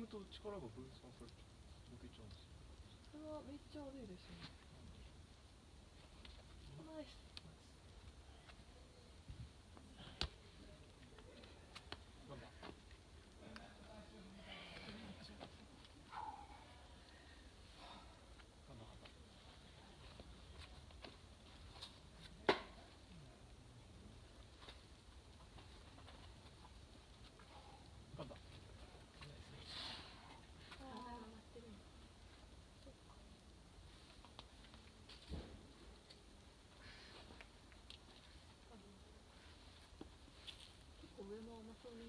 むと力が分散されて抜けちゃうんですよ。それはめっちゃ悪いですね。上も甘そうに